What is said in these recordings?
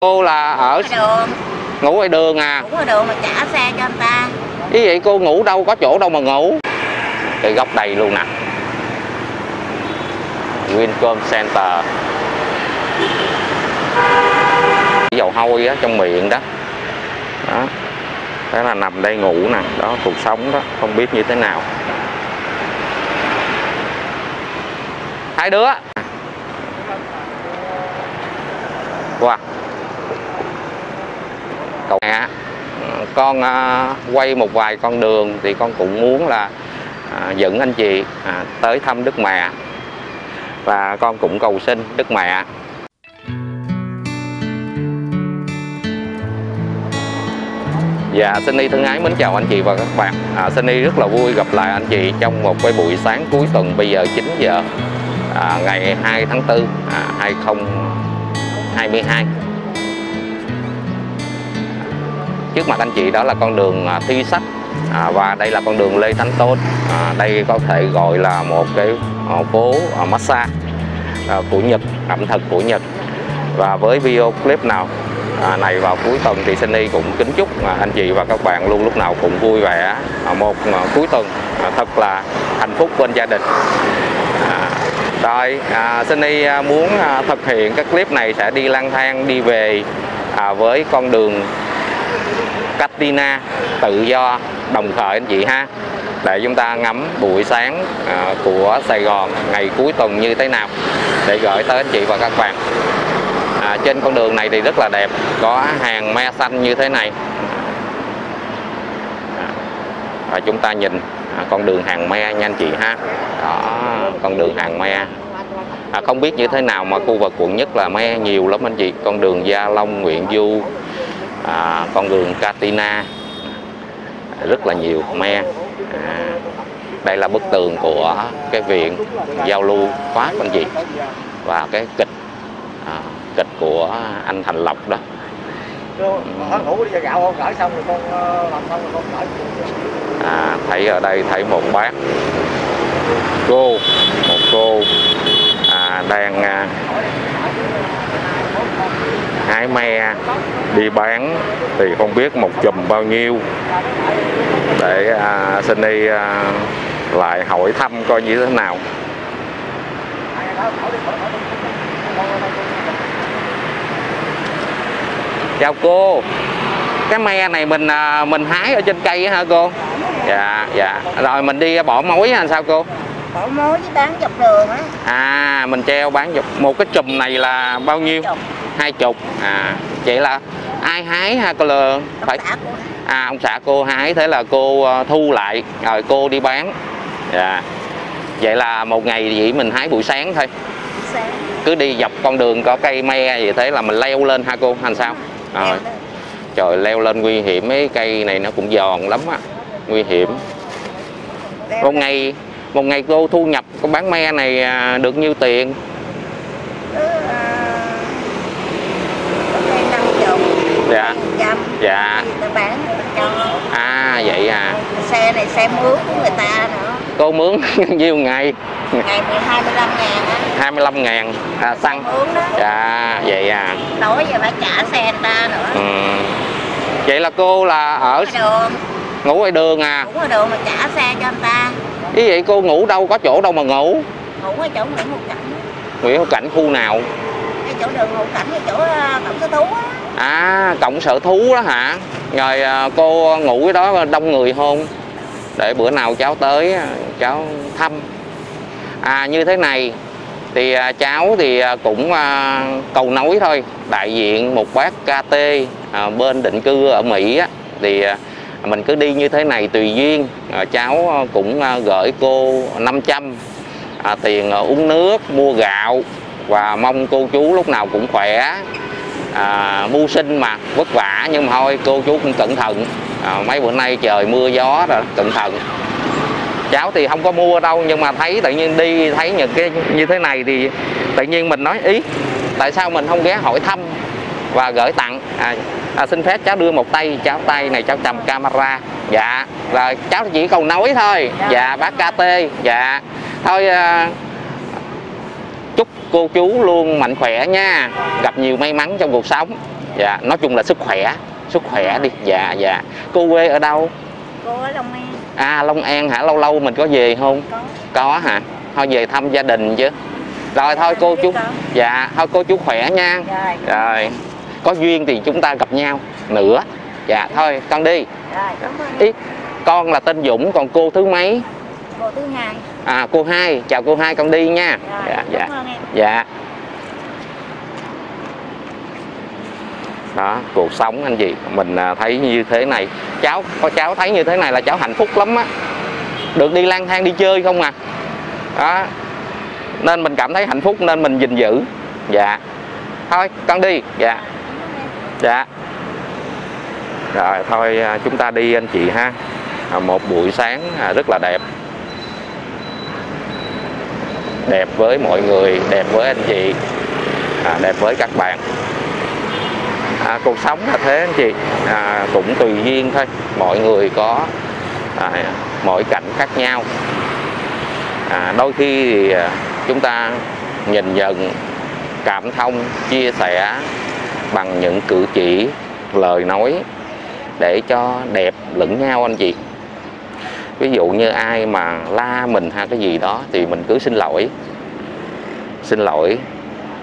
cô là ở đường. ngủ ngoài đường à? Cũng ở đường mà trả xe cho anh ta. Ý vậy cô ngủ đâu có chỗ đâu mà ngủ. Cái góc đây luôn nè. Wincom Center. Dầu hôi á trong miệng đó. Đó. Đó là nằm đây ngủ nè. Đó cuộc sống đó không biết như thế nào. Hai đứa. Wow cậu mẹ con à, quay một vài con đường thì con cũng muốn là à, dẫn anh chị à, tới thăm Đức Mẹ và con cũng cầu xin Đức Mẹ Dạ, Sunny thân ái mến chào anh chị và các bạn. À, Sunny rất là vui gặp lại anh chị trong một cái buổi sáng cuối tuần bây giờ 9 giờ à, ngày 2 tháng 4 à, 2022. Trước mặt anh chị đó là con đường à, Thi Sách à, và đây là con đường Lê Thánh Tôn. À, đây có thể gọi là một cái à, phố à, massage à, của Nhật, ẩm thực của Nhật. Và với video clip nào à, này vào cuối tuần thì Sunny cũng kính chúc à, anh chị và các bạn luôn lúc nào cũng vui vẻ à, một à, cuối tuần à, thật là hạnh phúc bên gia đình à, rồi à, Sunny muốn à, thực hiện các clip này sẽ đi lang thang đi về à, với con đường Catina tự do đồng khởi anh chị ha. Để chúng ta ngắm buổi sáng à, của Sài Gòn ngày cuối tuần như thế nào để gửi tới anh chị và các bạn. À, trên con đường này thì rất là đẹp có hàng me xanh như thế này. À, và chúng ta nhìn à, con đường hàng me nha anh chị ha. Đó con đường hàng me. À, không biết như thế nào mà khu vực quận nhất là me nhiều lắm anh chị. Con đường Gia Long Nguyễn Du à, con đường Katina. Rất là nhiều me. À, đây là bức tường của cái viện giao lưu Pháp anh chị và cái kịch à, kịch của anh Thành Lộc đó. À, thấy ở đây thấy một bác cô một cô à, đang à, hái me đi bán thì không biết một chùm bao nhiêu. Để à, Sunny à, lại hỏi thăm coi như thế nào. Chào cô. Cái me này mình à, mình hái ở trên cây hả cô? Dạ dạ. Rồi mình đi bỏ mối hay sao cô? Bỏ mối với bán dọc đường á. À mình treo bán dọc một cái chùm này là bao nhiêu? Chục hai chục. À vậy là ai hái ha cô là phải à ông xã cô hái thế là cô ờ, thu lại rồi cô đi bán. Dạ. Vậy là một ngày chỉ mình hái buổi sáng thôi. Sáng. Cứ đi dọc con đường có cây me vậy thế là mình leo lên ha cô thành sao? Rồi trời leo lên nguy hiểm mấy cây này nó cũng giòn lắm á nguy hiểm. Một ngày một ngày cô thu nhập cô bán me này à, được nhiêu tiền năm chục dạ trăm dạ. Người ta bán người ta cho à vậy à. Xe này xe mướn của người ta nữa. Cô mướn nhiêu ngày? Ngày mười hai mươi lăm ngàn á. 25 ngàn. À, xăng. Mướn đó. Dạ vậy à. Tối giờ phải trả xe người ta nữa. Ừ. vậy là cô là ở đường. Ngủ ngoài đường à? Cũng ở đường mà trả xe cho anh ta. Ý vậy cô ngủ đâu có chỗ đâu mà ngủ. Ngủ ở chỗ Nguyễn Hữu Cảnh. Nguyễn Hữu Cảnh khu nào? Cái chỗ đường Hữu Cảnh cái chỗ ờ, cổng số thú á à cộng sở thú đó hả? Rồi à, cô ngủ cái đó đông người không? Để bữa nào cháu tới à, cháu thăm. À như thế này thì à, cháu thì cũng cầu nối thôi. Đại diện một bác KT bên định cư ở Mỹ á, thì mình cứ đi như thế này tùy duyên. Cháu cũng gửi cô 500 à, tiền uống nước mua gạo. Và mong cô chú lúc nào cũng khỏe à, mưu sinh mà vất vả nhưng mà thôi cô chú cũng cẩn thận. À, mấy bữa nay trời mưa gió rồi cẩn thận. Cháu thì không có mua đâu nhưng mà thấy tự nhiên đi thấy những cái như thế này thì tự nhiên mình nói ý tại sao mình không ghé hỏi thăm và gửi tặng? À, à, xin phép cháu đưa một tay cháu tay này cháu cầm camera. Dạ rồi cháu chỉ cầu nói thôi. Dạ. Bác KT dạ. Thôi à, cô chú luôn mạnh khỏe nha. Gặp nhiều may mắn trong cuộc sống. Dạ nói chung là sức khỏe sức khỏe đi. Dạ dạ. Cô quê ở đâu? Cô ở Long An. À Long An hả? Lâu lâu mình có về không? Có. Có hả? Thôi về thăm gia đình chứ. Rồi thôi cô chú Có. dạ thôi cô chú khỏe nha. Rồi rồi. Có duyên thì chúng ta gặp nhau nữa. Dạ thôi con đi. Rồi cảm ơn. Ý, con là tên Dũng còn cô thứ mấy? Cô thứ hai à cô hai. Chào cô hai con đi nha. Rồi dạ dạ. dạ. Đó cuộc sống anh chị mình à, thấy như thế này. Cháu có cháu thấy như thế này là cháu hạnh phúc lắm á. Được đi lang thang đi chơi không à? Đó. Nên mình cảm thấy hạnh phúc nên mình gìn giữ. Dạ. Thôi con đi. Dạ. Dạ. Rồi thôi à, chúng ta đi anh chị ha. À, một buổi sáng rất là đẹp đẹp với mọi người đẹp với anh chị à, đẹp với các bạn. À, cuộc sống là thế anh chị. À, cũng tùy duyên thôi. Mọi người có à, mỗi cảnh khác nhau. À, đôi khi thì à, chúng ta nhìn nhận cảm thông chia sẻ bằng những cử chỉ lời nói để cho đẹp lẫn nhau anh chị ví dụ như ai mà la mình hay cái gì đó thì mình cứ xin lỗi. Xin lỗi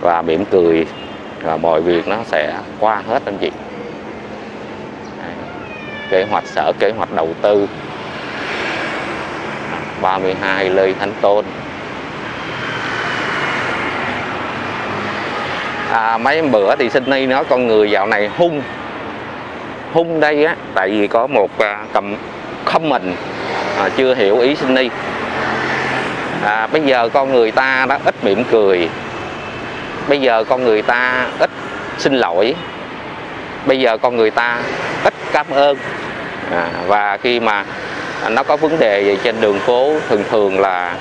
và mỉm cười và mọi việc nó sẽ qua hết anh chị. Kế hoạch sở kế hoạch đầu tư. 32 Lê Thánh Tôn. À, mấy bữa thì Sydney nói con người dạo này hung. Hung đây á tại vì có một à, cầm cầm comment à, chưa hiểu ý Sydney à, bây giờ con người ta đã ít mỉm cười. Bây giờ con người ta ít xin lỗi. Bây giờ con người ta ít cảm ơn. À, và khi mà nó có vấn đề gì trên đường phố thường thường là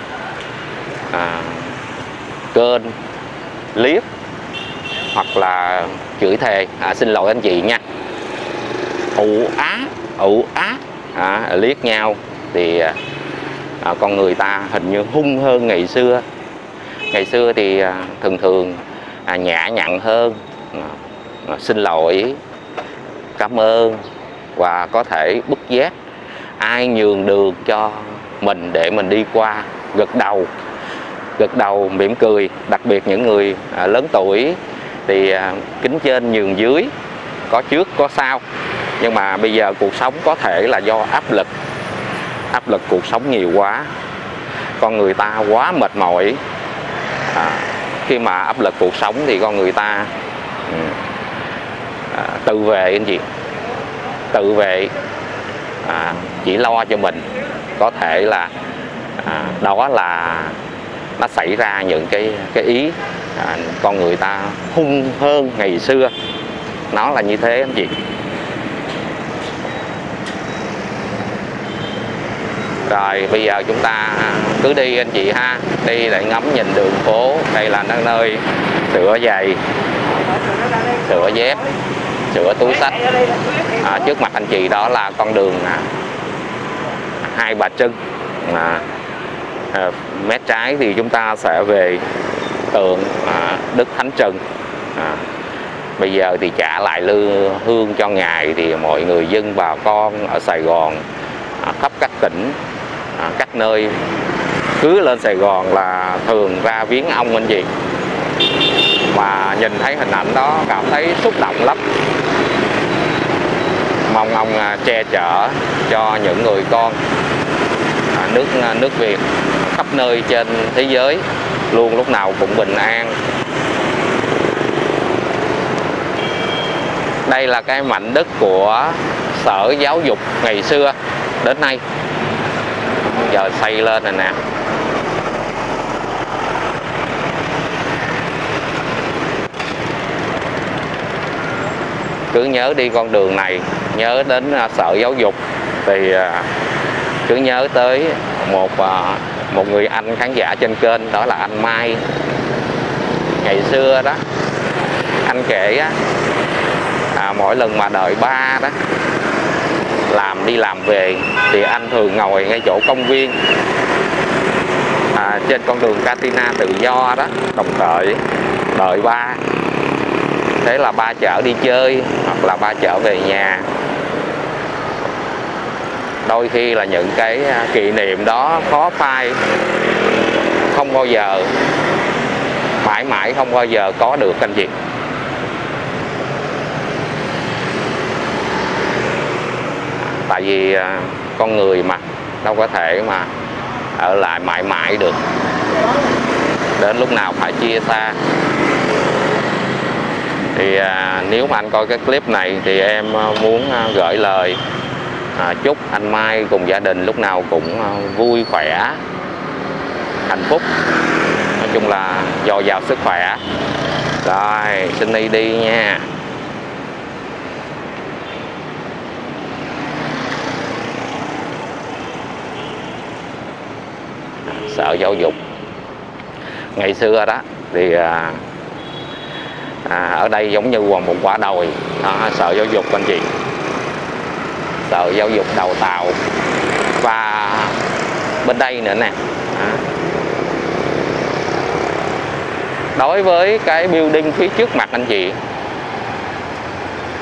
à, kênh liếc hoặc là chửi thề. À, xin lỗi anh chị nha. Ụ á ụ á. À, liếc nhau thì à, à, con người ta hình như hung hơn ngày xưa. Ngày xưa thì à, thường thường à, nhã nhặn hơn à, à, xin lỗi cảm ơn và có thể bức giác ai nhường đường cho mình để mình đi qua. Gật đầu gật đầu mỉm cười. Đặc biệt những người à, lớn tuổi thì à, kính trên nhường dưới có trước có sau. Nhưng mà bây giờ cuộc sống có thể là do áp lực áp lực cuộc sống nhiều quá. Con người ta quá mệt mỏi. À, khi mà áp lực cuộc sống thì con người ta ừ, à, tự vệ anh chị tự vệ à, chỉ lo cho mình. Có thể là à, đó là nó xảy ra những cái cái ý à, con người ta hung hơn ngày xưa. Nó là như thế anh chị. Rồi. Bây giờ chúng ta cứ đi anh chị ha. Đi để ngắm nhìn đường phố. Đây là nơi sửa giày sửa dép sửa túi sách à, trước mặt anh chị đó là con đường à, hai bà trưng. À, à, mé trái thì chúng ta sẽ về tượng à, đức thánh trần. À, bây giờ thì trả lại lư hương cho ngài thì mọi người dân bà con ở sài gòn à, khắp các tỉnh. À, các nơi cứ lên Sài Gòn là thường ra viếng ông anh chị mà nhìn thấy hình ảnh đó, cảm thấy xúc động lắm. Mong ông à, che chở cho những người con à, nước nước Việt khắp nơi trên thế giới, luôn lúc nào cũng bình an. Đây là cái mảnh đất của sở giáo dục ngày xưa đến nay giờ xây lên rồi nè. Cứ nhớ đi con đường này nhớ đến à, sở giáo dục. Thì à, cứ nhớ tới một à, một người anh khán giả trên kênh đó là anh Mai. Ngày xưa đó anh kể á, à, mỗi lần mà đợi ba đó làm đi làm về thì anh thường ngồi ngay chỗ công viên à, trên con đường Katina tự do đó đồng đợi đợi ba. Thế là ba chở đi chơi hoặc là ba chở về nhà. Đôi khi là những cái à, kỷ niệm đó khó phai không bao giờ mãi mãi không bao giờ có được anh chị. Tại vì à, con người mà đâu có thể mà ở lại mãi mãi được. Đến lúc nào phải chia xa. Thì à, nếu mà anh coi cái clip này thì em à, muốn à, gửi lời à, chúc anh Mai cùng gia đình lúc nào cũng vui khỏe hạnh phúc. Nói chung là dồi dào sức khỏe. Rồi xin đi đi nha. Sở giáo dục. Ngày xưa đó thì à, à, ở đây giống như là một quả đồi. Đó, sở giáo dục anh chị. Sở giáo dục đào tạo. Và bên đây nữa nè. À. Đối với cái building phía trước mặt anh chị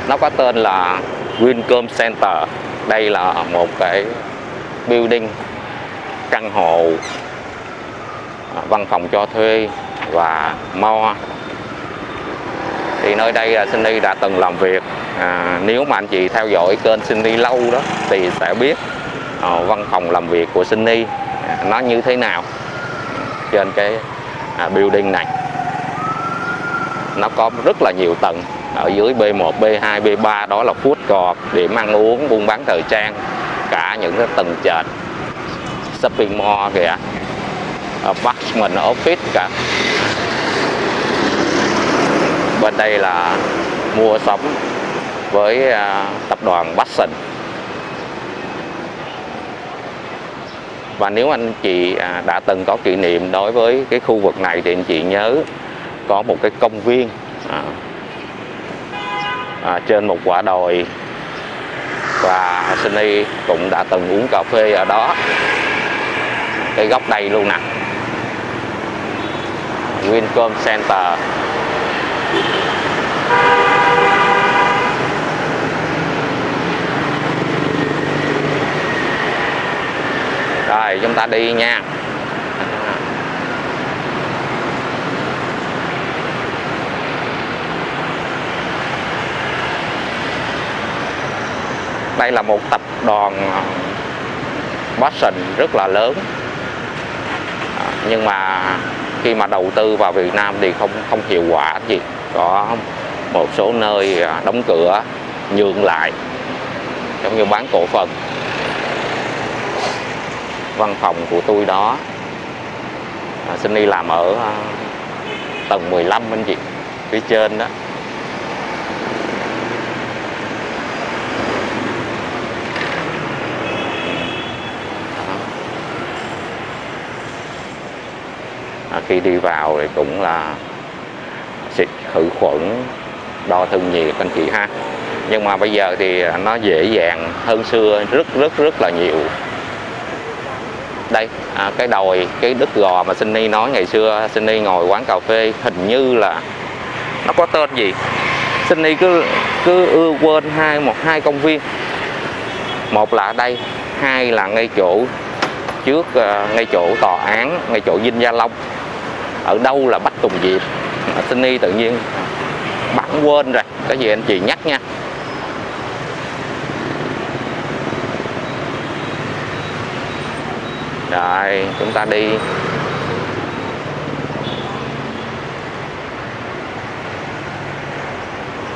nó có tên là Wincom Center. Đây là một cái building căn hộ văn phòng cho thuê và mo. Thì nơi đây là Cindy đã từng làm việc. À, nếu mà anh chị theo dõi kênh Cindy lâu đó thì sẽ biết à, văn phòng làm việc của Cindy à, nó như thế nào trên cái à, building này. Nó có rất là nhiều tầng ở dưới B1, B2, B3 đó là food court điểm ăn uống buôn bán thời trang cả những cái tầng trệt shopping mall kìa apartment office cả. Bên đây là mua sắm với à, tập đoàn Basson và nếu anh chị à, đã từng có kỷ niệm đối với cái khu vực này thì anh chị nhớ có một cái công viên à, à, trên một quả đồi. Và Sunny cũng đã từng uống cà phê ở đó. Cái góc đây luôn nè. Wincom Center. Rồi, chúng ta đi nha. Đây là một tập đoàn ờ, Boston rất là lớn. Ờ, nhưng mà khi mà đầu tư vào Việt Nam thì không không hiệu quả gì. Có một số nơi à, đóng cửa nhượng lại giống như bán cổ phần. Văn phòng của tôi đó à, xin đi làm ở à, tầng 15 anh chị phía trên đó. Khi đi vào thì cũng là xịt khử khuẩn đo thân nhiệt anh chị ha. Nhưng mà bây giờ thì nó dễ dàng hơn xưa rất rất rất là nhiều. Đây à, cái đồi cái đứt gò mà Sunny nói ngày xưa Sunny ngồi quán cà phê hình như là nó có tên gì? Sunny cứ cứ ưa quên hai một hai công viên. Một là ở đây hai là ngay chỗ trước à, ngay chỗ tòa án ngay chỗ Vinh Gia Long ở đâu là Bách Tùng Diệp? Sinh y tự nhiên bạn quên rồi. Cái gì anh chị nhắc nha. Rồi chúng ta đi.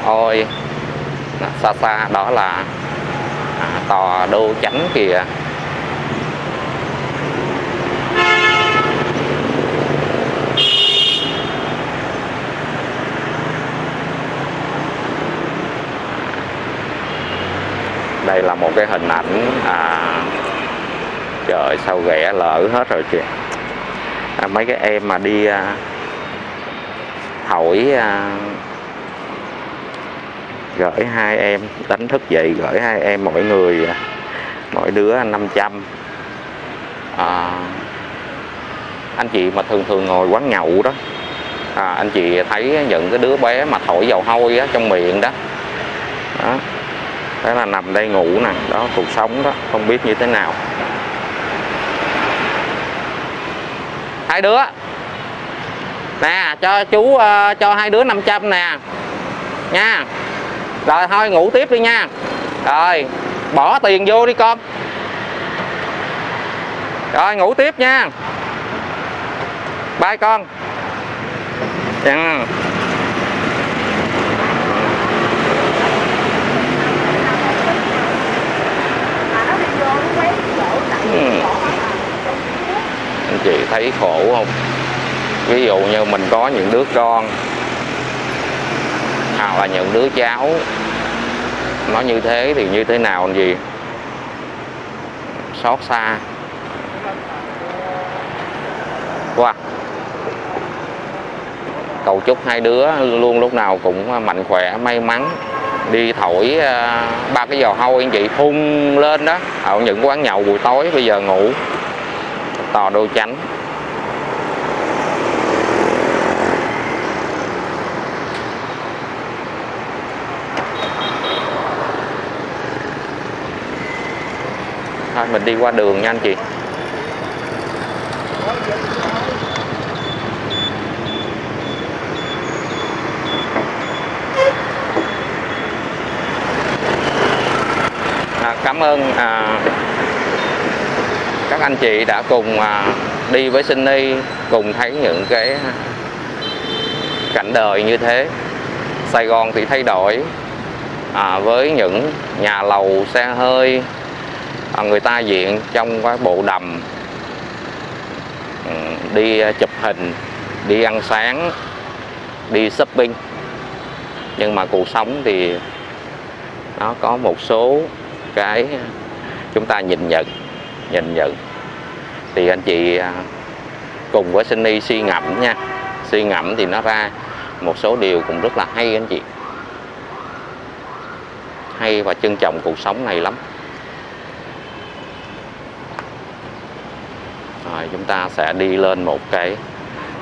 Ôi xa xa đó là à, tòa đô chánh kìa. Đây là một cái hình ảnh à, trời sao ghẻ lỡ hết rồi kìa. À, mấy cái em mà đi à, hỏi à, gửi hai em đánh thức dậy gửi hai em mỗi người à, mỗi đứa 500 à, anh chị mà thường thường ngồi quán nhậu đó à, anh chị thấy những cái đứa bé mà thổi dầu hôi á, trong miệng đó. Đó đó là nằm đây ngủ nè đó cuộc sống đó không biết như thế nào. Hai đứa. Nè cho chú uh, cho hai đứa 500 nè. Nha. Rồi thôi ngủ tiếp đi nha. Rồi bỏ tiền vô đi con. Rồi ngủ tiếp nha. Bye con. Yeah mà nó đi vô nó quấy chỗ tại vì Ừ. bỏ anh chị thấy khổ không? Ví dụ như mình có những đứa con, hoặc là những đứa cháu, nó như thế thì như thế nào anh gì? Xót xa. Wow. Cầu chúc hai đứa luôn lúc nào cũng mạnh khỏe, may mắn. Đi thổi à, ba cái giò hôi anh chị phun lên đó, ở những quán nhậu buổi tối bây giờ ngủ. Tò đô chánh. Mình đi qua đường nha anh chị. À, cảm ơn à, các anh chị đã cùng à, đi với Sunny cùng thấy những cái cảnh đời như thế. Sài Gòn thì thay đổi à, với những nhà lầu xe hơi à, người ta diện trong cái bộ đầm ừ, đi à, chụp hình đi ăn sáng đi shopping. Nhưng mà cuộc sống thì nó có một số cái chúng ta nhìn nhận nhìn nhận. Thì anh chị à, cùng với Sunny suy ngẫm nha. Suy ngẫm thì nó ra một số điều cũng rất là hay anh chị. Hay và trân trọng cuộc sống này lắm. Rồi chúng ta sẽ đi lên một cái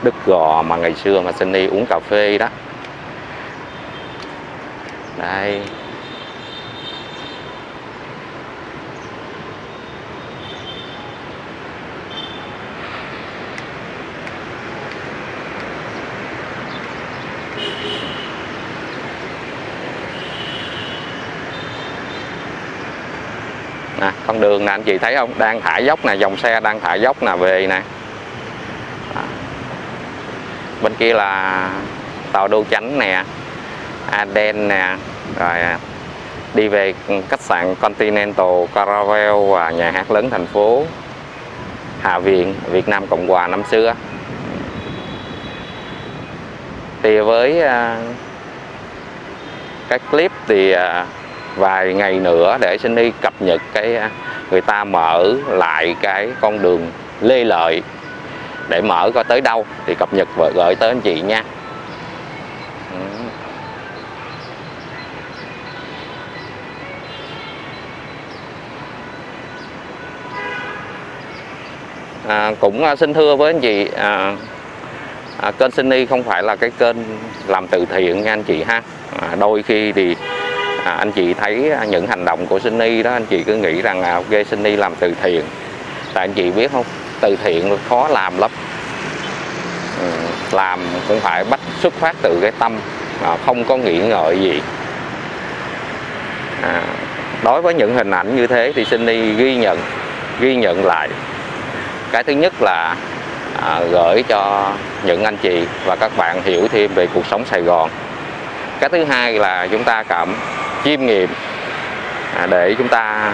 đứt gò mà ngày xưa mà Sunny uống cà phê đó. Đây nè con đường nè, anh chị thấy không? Đang thả dốc nè, dòng xe đang thả dốc nè, về nè. Bên kia là tàu đô chánh nè, Aden nè, rồi à, đi về khách sạn Continental Caravel và nhà hát lớn thành phố Hạ Viện, Việt Nam Cộng Hòa năm xưa. Thì với à, cái clip thì à, vài ngày nữa để xin đi cập nhật cái à, người ta mở lại cái con đường Lê Lợi. Để mở coi tới đâu thì cập nhật và gửi tới anh chị nha. Ừ. À, cũng à, xin thưa với anh chị à, à, kênh Sunny không phải là cái kênh làm từ thiện nha anh chị ha. À, đôi khi thì à, anh chị thấy những hành động của Sunny đó anh chị cứ nghĩ rằng à, ok Sunny làm từ thiện. Tại anh chị biết không? Từ thiện khó làm lắm. Ừ, làm cũng phải bắt xuất phát từ cái tâm à, không có nghĩ ngợi gì. À, đối với những hình ảnh như thế thì Sunny ghi nhận ghi nhận lại. Cái thứ nhất là à, gửi cho những anh chị và các bạn hiểu thêm về cuộc sống Sài Gòn. Cái thứ hai là chúng ta cảm chiêm nghiệm à, để chúng ta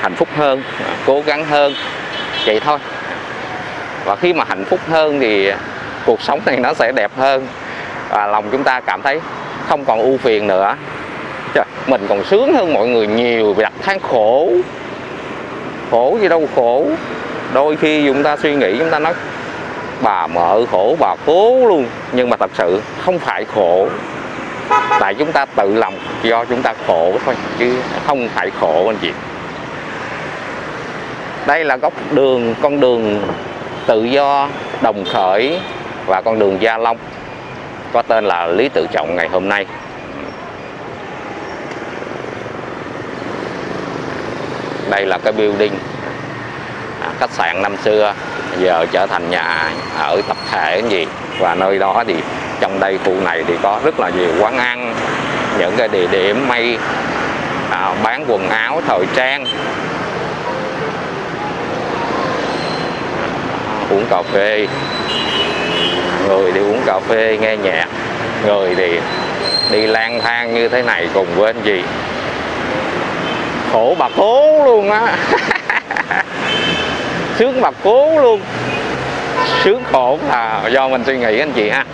hạnh phúc hơn à, cố gắng hơn vậy thôi. Và khi mà hạnh phúc hơn thì cuộc sống này nó sẽ đẹp hơn và lòng chúng ta cảm thấy không còn ưu phiền nữa. Trời, mình còn sướng hơn mọi người nhiều vì đặt than khổ. Khổ gì đâu khổ. Đôi khi chúng ta suy nghĩ chúng ta nói bà mợ khổ bà cố luôn. Nhưng mà thật sự không phải khổ tại chúng ta tự lòng do chúng ta khổ thôi, chứ không phải khổ anh chị đây là góc đường, con đường tự do, đồng khởi và con đường gia long, có tên là Lý Tự Trọng ngày hôm nay. Đây là cái building à, khách sạn năm xưa, giờ trở thành nhà ở tập thể cái gì, và nơi đó thì trong đây khu này thì có rất là nhiều quán ăn những cái địa điểm may à, bán quần áo thời trang. Uống cà phê. Người đi uống cà phê nghe nhạc. Người thì đi lang thang như thế này cùng với anh gì khổ bà cố luôn á. Sướng bà cố luôn. Sướng khổ. Là do mình suy nghĩ anh chị ha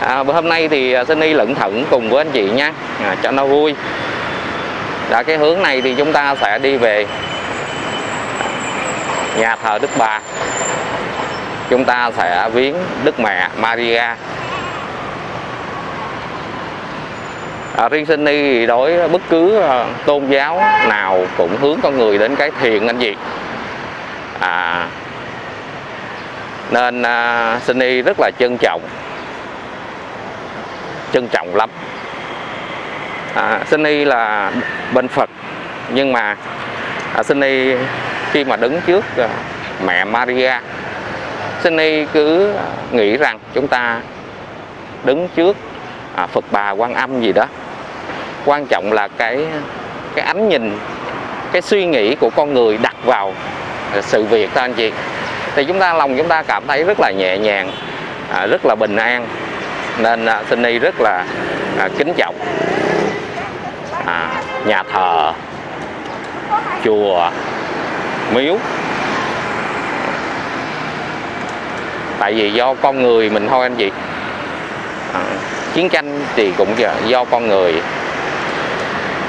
à, bữa hôm nay thì xin đi lận thận cùng với anh chị nha. À, cho nó vui. Đã cái hướng này thì chúng ta sẽ đi về nhà thờ Đức Bà. Chúng ta sẽ viếng Đức Mẹ Maria. À, riêng sinh đi thì đối bất cứ à, tôn giáo nào cũng hướng con người đến cái thiện anh chị. À, nên à, sinh rất là trân trọng trân trọng lắm. À, sinh là bên Phật nhưng mà à, sinh khi mà đứng trước à, mẹ Maria sinh cứ nghĩ rằng chúng ta đứng trước à, Phật bà quan âm gì đó. Quan trọng là cái cái ánh nhìn cái suy nghĩ của con người đặt vào sự việc đó anh chị. Thì chúng ta lòng chúng ta cảm thấy rất là nhẹ nhàng à, rất là bình an nên à, sinh rất là à, kính trọng. À, nhà thờ chùa miếu. Tại vì do con người mình thôi anh chị. À, chiến tranh thì cũng do con người.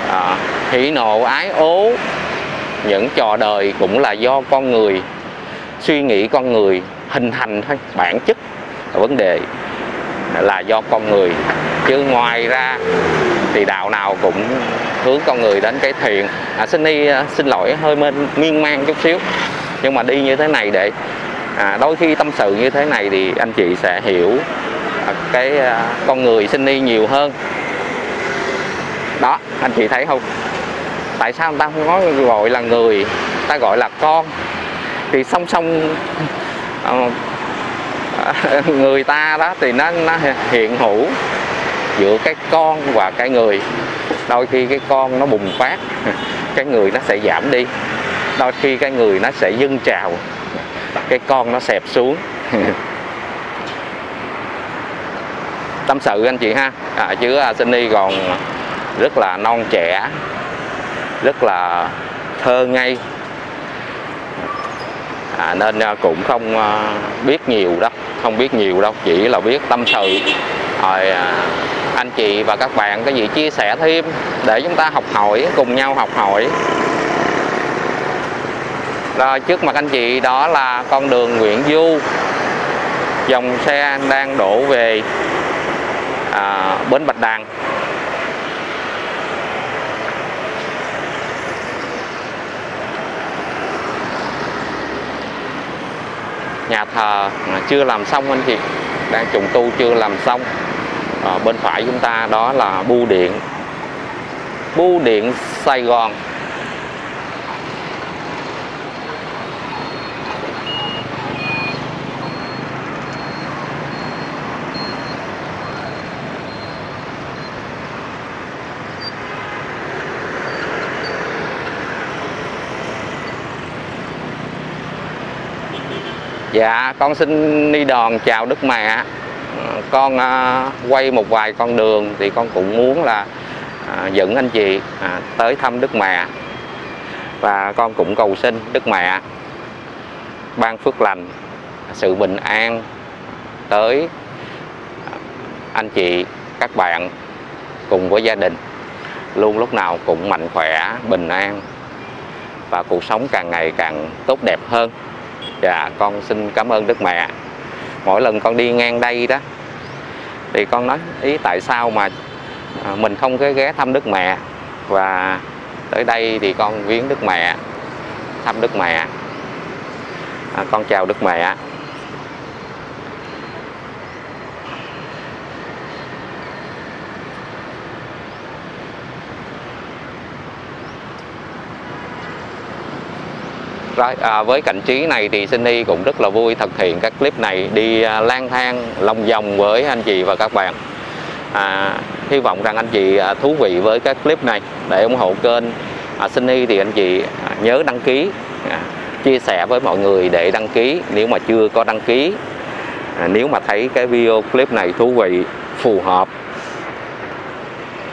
À, hỉ nộ ái ố những trò đời cũng là do con người suy nghĩ con người hình thành thôi bản chất là vấn đề là do con người. Chứ ngoài ra thì đạo nào cũng hướng con người đến cái thiện à, xin đi à, xin lỗi hơi mênh miên man chút xíu. Nhưng mà đi như thế này để à, đôi khi tâm sự như thế này thì anh chị sẽ hiểu à, cái à, con người sinh đi nhiều hơn. Đó anh chị thấy không? Tại sao người ta không nói gọi là người ta gọi là con? Thì song song ờ, người ta đó thì nó nó hiện hữu giữa cái con và cái người. Đôi khi cái con nó bùng phát cái người nó sẽ giảm đi. Đôi khi cái người nó sẽ dâng trào cái con nó xẹp xuống. Tâm sự anh chị ha. À, chứ à, Sunny còn rất là non trẻ rất là thơ ngây à, nên à, cũng không à, biết nhiều đâu không biết nhiều đâu chỉ là biết tâm sự. Rồi à, anh chị và các bạn cái gì chia sẻ thêm để chúng ta học hỏi cùng nhau học hỏi. Rồi trước mặt anh chị đó là con đường Nguyễn Du. Dòng xe đang đổ về à, bến Bạch Đằng. Nhà thờ chưa làm xong anh chị. Đang trùng tu chưa làm xong. À, bên phải chúng ta đó là bưu điện. Bưu điện Sài Gòn. Dạ con xin đi đòn chào Đức Mẹ. Con uh, quay một vài con đường thì con cũng muốn là uh, dẫn anh chị uh, tới thăm Đức Mẹ. Và con cũng cầu xin Đức Mẹ ban phước lành, sự bình an tới anh chị, các bạn cùng với gia đình. Luôn lúc nào cũng mạnh khỏe, bình an và cuộc sống càng ngày càng tốt đẹp hơn dạ con xin cảm ơn đức mẹ. Mỗi lần con đi ngang đây đó thì con nói ý tại sao mà à, mình không có ghé thăm đức mẹ? Và tới đây thì con viếng đức mẹ thăm đức mẹ. À, con chào đức mẹ. Rồi, à, với cảnh trí này thì Sunny cũng rất là vui thực hiện các clip này đi à, lang thang lòng vòng với anh chị và các bạn. À, hy vọng rằng anh chị à, thú vị với các clip này để ủng hộ kênh à, Sunny thì anh chị à, nhớ đăng ký, à, chia sẻ với mọi người để đăng ký nếu mà chưa có đăng ký. À, nếu mà thấy cái video clip này thú vị, phù hợp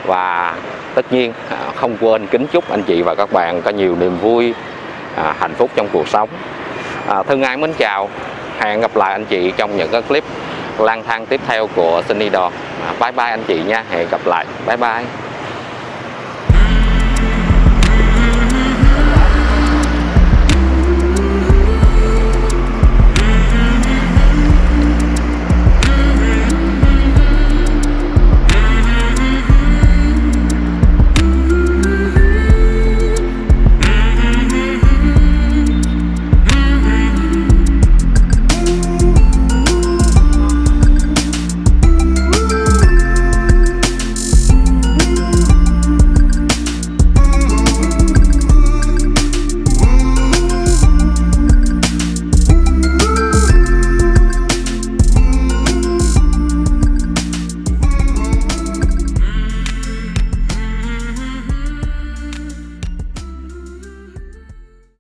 và tất nhiên à, không quên kính chúc anh chị và các bạn có nhiều niềm vui à, hạnh phúc trong cuộc sống. À, thân ái mến chào hẹn gặp lại anh chị trong những cái clip lang thang tiếp theo của Sunny Dog. À, bye bye anh chị nha hẹn gặp lại. Bye bye.